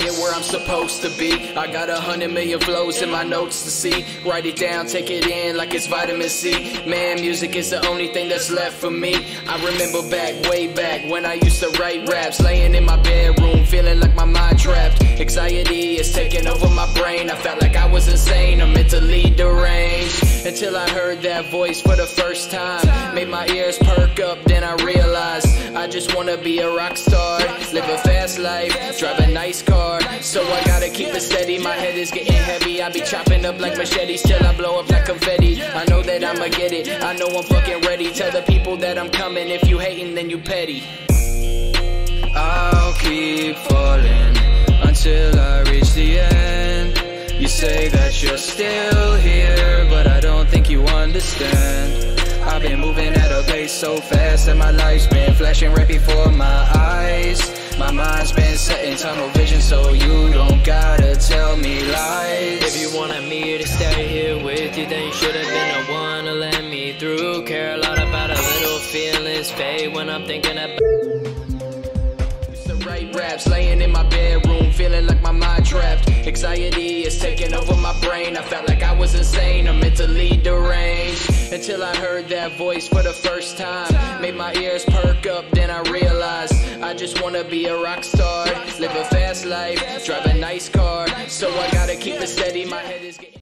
here where I'm supposed to be. I got a hundred million flows in my notes to see. Write it down, take it in like it's vitamin C. Man, music is the only thing that's left for me. I remember back, way back, when I used to write raps, laying in my bedroom, feeling like my mind trapped. Anxiety is taking over my brain. I felt like I was insane, I'm mentally deranged. Until I heard that voice for the first time. Made my ears perk up, then I realized I just wanna be a rock star. Live a fast life, drive a nice car. So I gotta keep it steady, my head is getting heavy. I be chopping up like machetes till I blow up like confetti. I know that I'ma get it, I know I'm fucking ready. Tell the people that I'm coming, if you hating, then you petty. I'll keep falling until I reach the end. You say that you're still here, but I don't think you understand. I've been moving at a pace so fast, and my life's been flashing right before my eyes. My mind's been setting tunnel vision, so you don't gotta tell me lies. If you wanted me to stay here with you, then you should have been the one to let me through. Care a lot about a little feelings fade when I'm thinking about. Write raps, laying in my bedroom, feeling like my mind trapped. Anxiety is taking over my brain. I felt like I was insane, I'm mentally deranged. Until I heard that voice for the first time. Made my ears perk up, then I realized I just wanna be a rock star. Live a fast life, drive a nice car. So I gotta keep it steady, my head is getting.